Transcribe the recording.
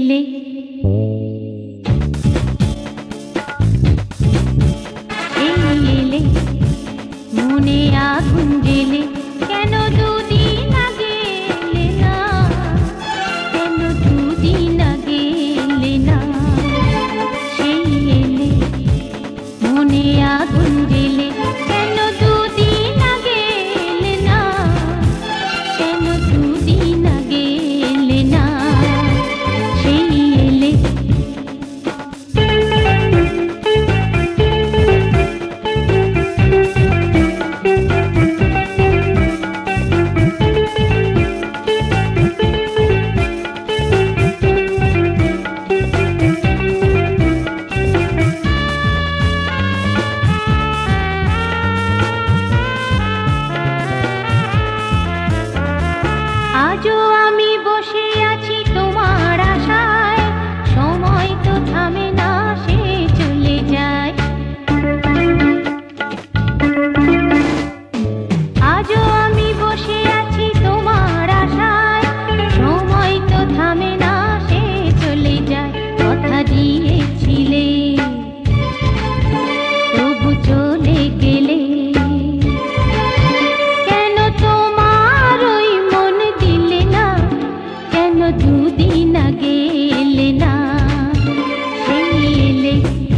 লে লে মনে আগুন গেলে কেন দুদিন আগে এলে না কেন দুদিন আগে এলে না সেই এলে মনে আগুন গেলে you.